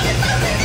Please,